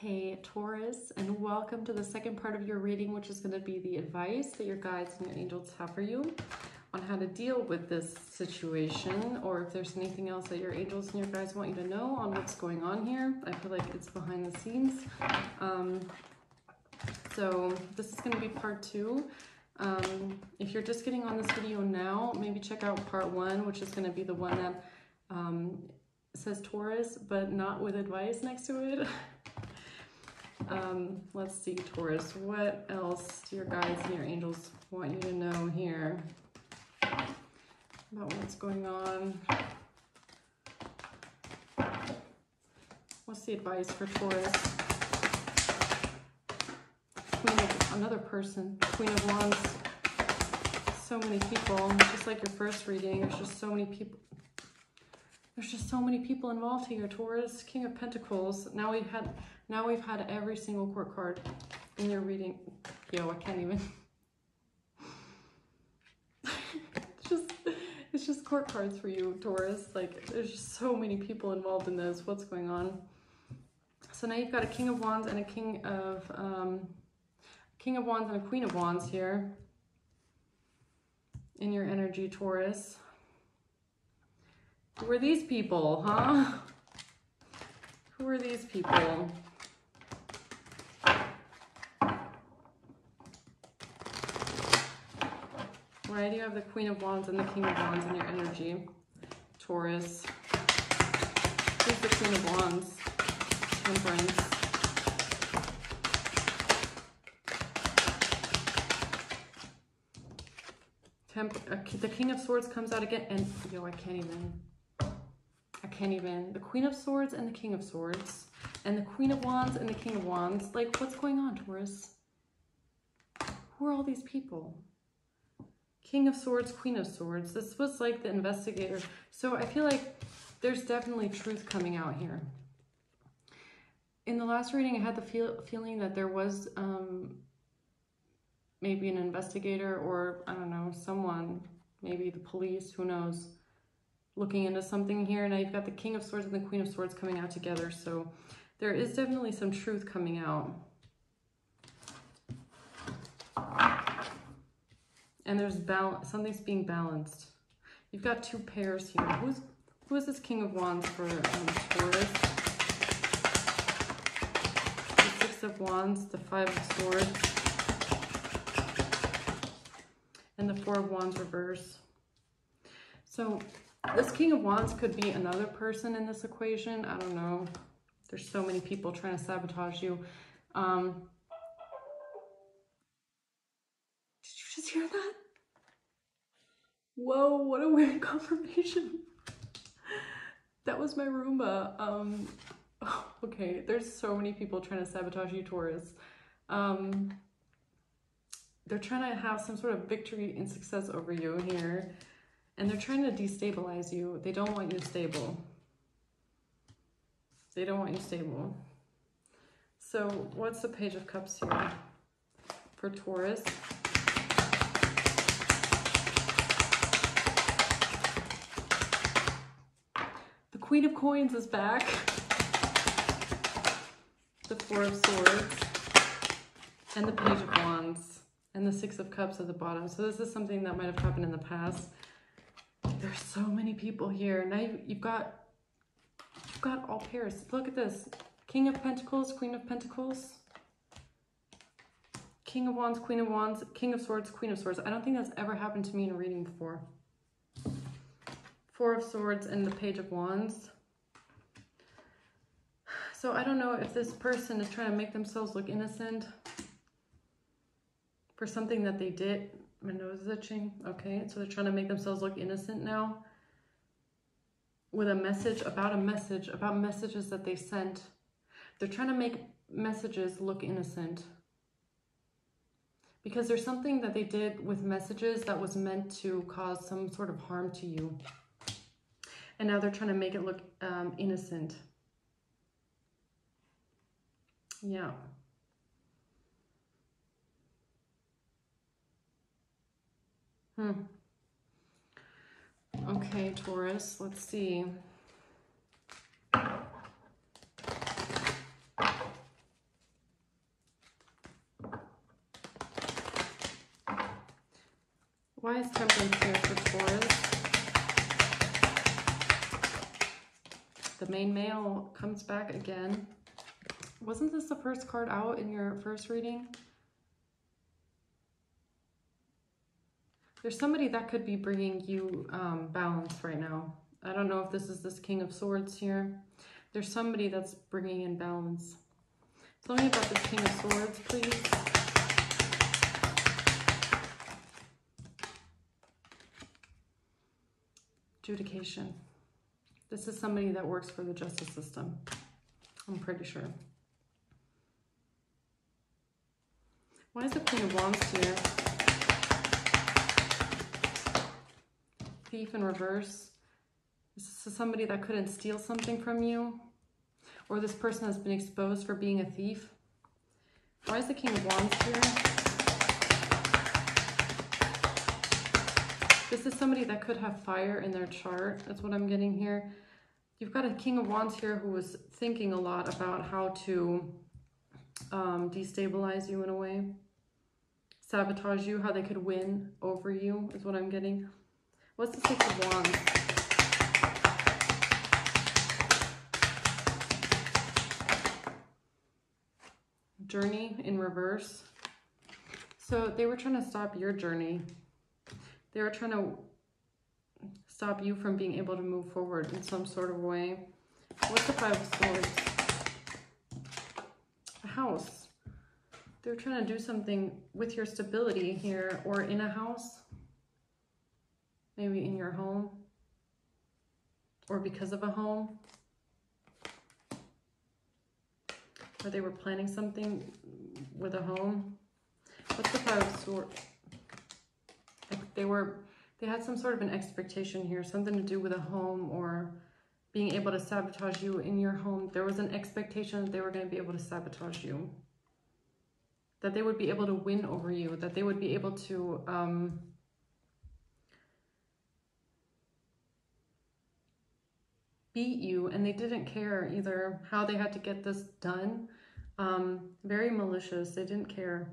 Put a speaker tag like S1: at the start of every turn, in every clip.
S1: Hey Taurus, and welcome to the second part of your reading, which is going to be the advice that your guides and your angels have for you on how to deal with this situation, or if there's anything else that your angels and your guides want you to know on what's going on here. I feel like it's behind the scenes. Um, so this is going to be part two. Um, if you're just getting on this video now, maybe check out part one, which is going to be the one that um, says Taurus, but not with advice next to it. um, let's see, Taurus, what else do your guides and your angels want you to know here about what's going on? What's the advice for Taurus? Queen of another person, Queen of Wands. So many people, just like your first reading, there's just so many people. There's just so many people involved here. Taurus, King of Pentacles. Now we've had now we've had every single court card in your reading. Yo, I can't even. it's just it's just court cards for you, Taurus. Like there's just so many people involved in this. What's going on? So now you've got a King of Wands and a King of um, King of Wands and a Queen of Wands here in your energy, Taurus. Who are these people, huh? Who are these people? Right, you have the Queen of Wands and the King of Wands in your energy, Taurus. Who's the Queen of Wands? Temperance. Temp uh, the King of Swords comes out again, and yo, I can't even. Can't even. The Queen of Swords and the King of Swords, and the Queen of Wands and the King of Wands. Like, what's going on, Taurus? Who are all these people? King of Swords, Queen of Swords. This was like the investigator. So I feel like there's definitely truth coming out here. In the last reading, I had the feel, feeling that there was um, maybe an investigator or, I don't know, someone, maybe the police, who knows, looking into something here. Now you've got the King of Swords and the Queen of Swords coming out together. So there is definitely some truth coming out. And there's balance, something's being balanced. You've got two pairs here. Who's who is this King of Wands for um, Taurus? The Six of Wands, the Five of Swords, and the Four of Wands reverse. So this King of Wands could be another person in this equation. I don't know. There's so many people trying to sabotage you. Um, did you just hear that? Whoa, what a weird confirmation. that was my Roomba. Um, okay, there's so many people trying to sabotage you, Taurus. Um, they're trying to have some sort of victory and success over you here. And they're trying to destabilize you. They don't want you stable. They don't want you stable. So what's the Page of Cups here for Taurus? The Queen of Coins is back. The Four of Swords. And the Page of Wands. And the Six of Cups at the bottom. So this is something that might have happened in the past. There's so many people here. Now you've, you've got you've got all pairs. Look at this. King of Pentacles, Queen of Pentacles. King of Wands, Queen of Wands, King of Swords, Queen of Swords. I don't think that's ever happened to me in a reading before. Four of Swords and the Page of Wands. So I don't know if this person is trying to make themselves look innocent for something that they did. My nose is itching. Okay, so they're trying to make themselves look innocent now with a message about a message, about messages that they sent. They're trying to make messages look innocent because there's something that they did with messages that was meant to cause some sort of harm to you. And now they're trying to make it look um, innocent. Yeah. Hmm. Okay, Taurus, let's see. Why is temperance here for Taurus? The main male comes back again. Wasn't this the first card out in your first reading? There's somebody that could be bringing you um, balance right now. I don't know if this is this King of Swords here. There's somebody that's bringing in balance. Tell me about this King of Swords, please. Adjudication. This is somebody that works for the justice system. I'm pretty sure. Why is the Queen of Wands here? Thief in reverse. This is somebody that couldn't steal something from you. Or this person has been exposed for being a thief. Why is the King of Wands here? This is somebody that could have fire in their chart. That's what I'm getting here. You've got a King of Wands here who was thinking a lot about how to um, destabilize you in a way. Sabotage you, how they could win over you is what I'm getting. What's the Six of Wands? Journey in reverse. So they were trying to stop your journey. They were trying to stop you from being able to move forward in some sort of way. What's the Five of Swords? A house. They're trying to do something with your stability here or in a house. Maybe in your home or because of a home. Or they were planning something with a home. What's the Five of Swords? They were, they had some sort of an expectation here, something to do with a home or being able to sabotage you in your home. There was an expectation that they were going to be able to sabotage you. That they would be able to win over you. That they would be able to... Um, beat you and they didn't care either how they had to get this done. Um, very malicious. They didn't care.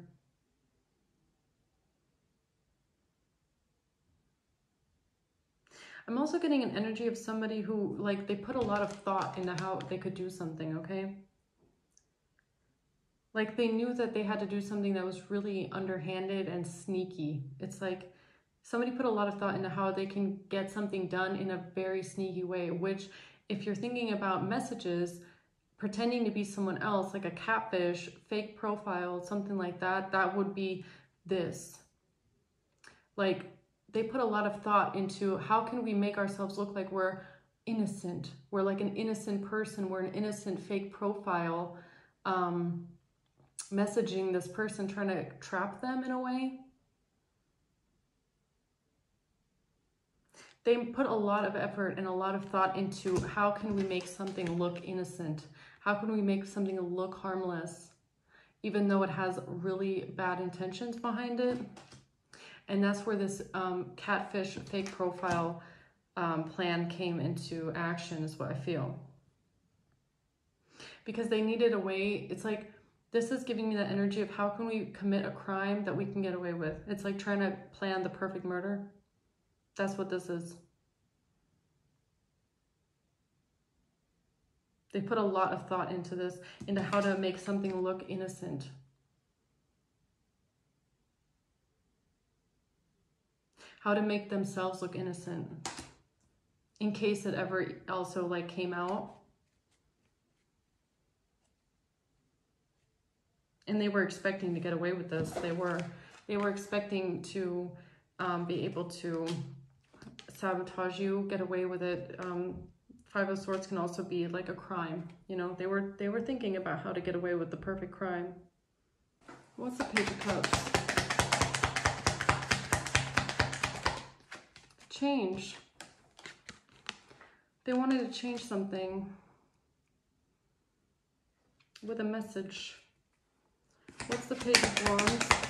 S1: I'm also getting an energy of somebody who, like, they put a lot of thought into how they could do something, okay? Like, they knew that they had to do something that was really underhanded and sneaky. It's like somebody put a lot of thought into how they can get something done in a very sneaky way, which, if you're thinking about messages, pretending to be someone else, like a catfish, fake profile, something like that, that would be this. Like, they put a lot of thought into how can we make ourselves look like we're innocent. We're like an innocent person. We're an innocent fake profile um, messaging this person, trying to trap them in a way. They put a lot of effort and a lot of thought into how can we make something look innocent? How can we make something look harmless? Even though it has really bad intentions behind it. And that's where this um, catfish fake profile um, plan came into action is what I feel. Because they needed a way, it's like, this is giving me the energy of how can we commit a crime that we can get away with. It's like trying to plan the perfect murder. That's what this is. They put a lot of thought into this, into how to make something look innocent. how to make themselves look innocent in case it ever also like came out. And they were expecting to get away with this. They were they were expecting to um, be able to sabotage you, get away with it. Um, Five of Swords can also be like a crime. You know, they were they were thinking about how to get away with the perfect crime. What's the Page of Cups? change. They wanted to change something with a message. What's the Page of Wands?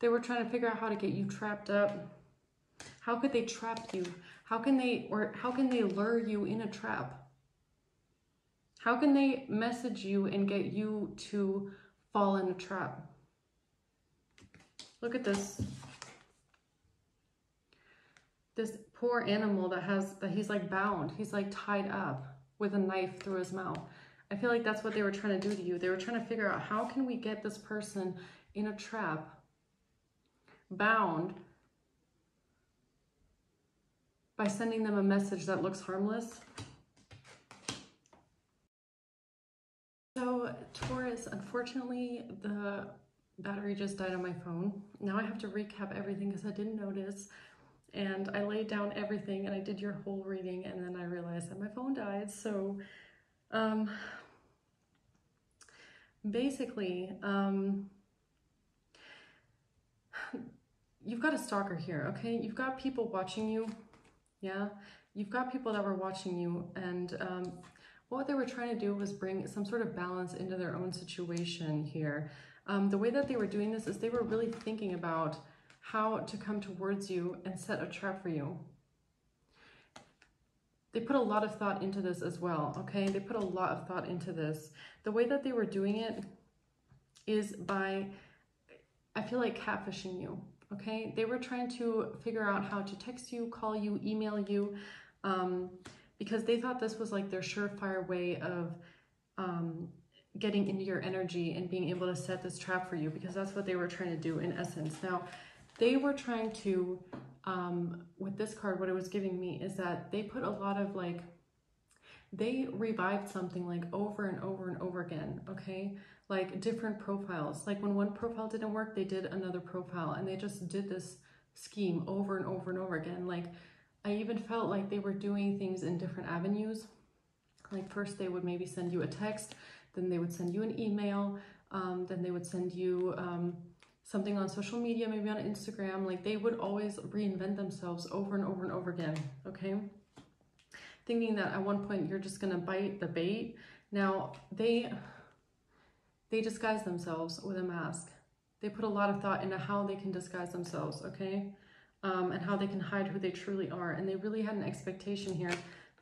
S1: They were trying to figure out how to get you trapped up. How could they trap you? How can they, or how can they lure you in a trap? How can they message you and get you to fall in a trap. Look at this. This poor animal that has, that he's like bound. He's like tied up with a knife through his mouth. I feel like that's what they were trying to do to you. They were trying to figure out how can we get this person in a trap, bound, by sending them a message that looks harmless. So Taurus, unfortunately, the battery just died on my phone. Now I have to recap everything because I didn't notice. And I laid down everything and I did your whole reading and then I realized that my phone died. So um, basically, um, you've got a stalker here, okay? You've got people watching you yeah, you've got people that were watching you, and um, what they were trying to do was bring some sort of balance into their own situation here. Um, the way that they were doing this is they were really thinking about how to come towards you and set a trap for you. They put a lot of thought into this as well, okay? They put a lot of thought into this. The way that they were doing it is by, I feel like catfishing you, okay? They were trying to figure out how to text you, call you, email you, um, because they thought this was like their surefire way of um, getting into your energy and being able to set this trap for you because that's what they were trying to do in essence. Now, they were trying to, um, with this card, what it was giving me is that they put a lot of like, they revived something like over and over and over again, okay? Like different profiles. Like when one profile didn't work, they did another profile and they just did this scheme over and over and over again. Like I even felt like they were doing things in different avenues. Like first they would maybe send you a text, then they would send you an email, um, then they would send you um, something on social media, maybe on Instagram. Like they would always reinvent themselves over and over and over again, okay? Thinking that at one point you're just gonna bite the bait. Now they, they disguise themselves with a mask. They put a lot of thought into how they can disguise themselves, okay? Um, and how they can hide who they truly are. And they really had an expectation here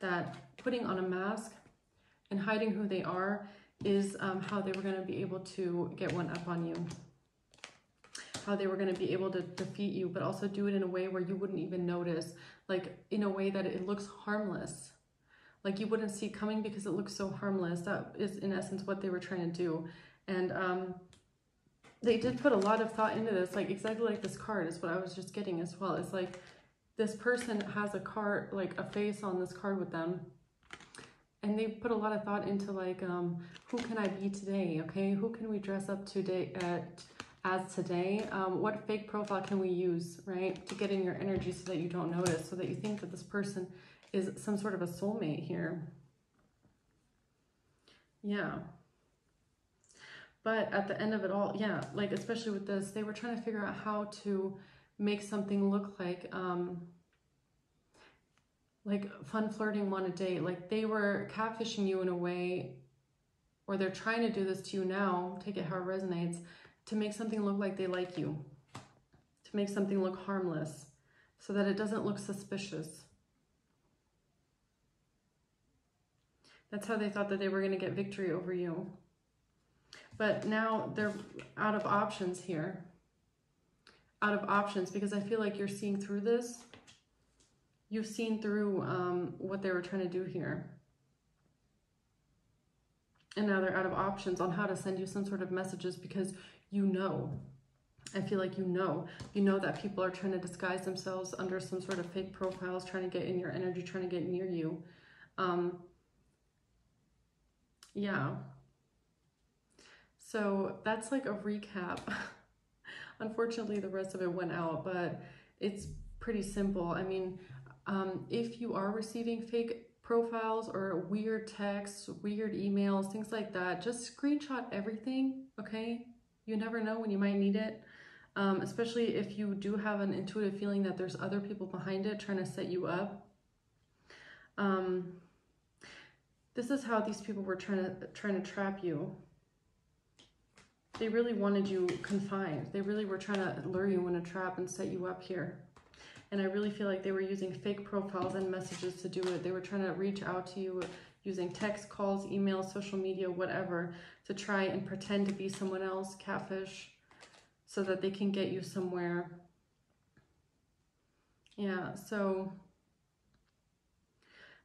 S1: that putting on a mask and hiding who they are is um, how they were going to be able to get one up on you. How they were going to be able to defeat you, but also do it in a way where you wouldn't even notice. Like in a way that it looks harmless. Like you wouldn't see coming because it looks so harmless. That is in essence what they were trying to do. And um, they did put a lot of thought into this, like exactly like this card is what I was just getting as well. It's like this person has a card, like a face on this card with them. And they put a lot of thought into like, um, who can I be today? Okay, who can we dress up today at, as today? Um, what fake profile can we use, right? To get in your energy so that you don't notice, so that you think that this person is some sort of a soulmate here. Yeah. But at the end of it all, yeah, like especially with this, they were trying to figure out how to make something look like um, like fun flirting on a date. Like they were catfishing you in a way, or they're trying to do this to you now, take it how it resonates, to make something look like they like you, to make something look harmless, so that it doesn't look suspicious. That's how they thought that they were going to get victory over you. But now they're out of options here. Out of options because I feel like you're seeing through this. You've seen through um, what they were trying to do here. And now they're out of options on how to send you some sort of messages because you know. I feel like you know. You know that people are trying to disguise themselves under some sort of fake profiles, trying to get in your energy, trying to get near you. Um, yeah. So that's like a recap. Unfortunately, the rest of it went out, but it's pretty simple. I mean, um, if you are receiving fake profiles or weird texts, weird emails, things like that, just screenshot everything, okay? You never know when you might need it. Um, especially if you do have an intuitive feeling that there's other people behind it trying to set you up. Um, this is how these people were trying to trying to trap you they really wanted you confined. They really were trying to lure you in a trap and set you up here. And I really feel like they were using fake profiles and messages to do it. They were trying to reach out to you using text, calls, emails, social media, whatever, to try and pretend to be someone else, catfish, so that they can get you somewhere. Yeah, so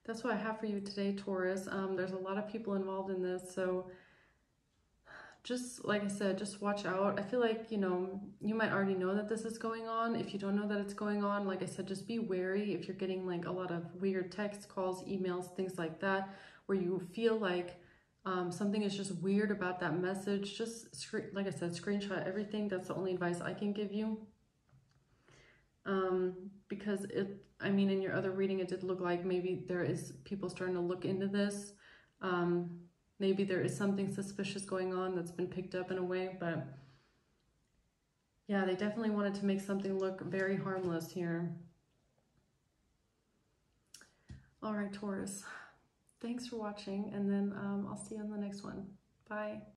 S1: that's what I have for you today, Taurus. Um, there's a lot of people involved in this, so just like I said, just watch out. I feel like, you know, you might already know that this is going on. If you don't know that it's going on, like I said, just be wary if you're getting like a lot of weird text calls, emails, things like that, where you feel like um, something is just weird about that message. Just, like I said, screenshot everything. That's the only advice I can give you. Um, because it, I mean, in your other reading, it did look like maybe there is people starting to look into this. Um, maybe there is something suspicious going on that's been picked up in a way, but yeah, they definitely wanted to make something look very harmless here. All right, Taurus, thanks for watching, and then um, I'll see you on the next one. Bye.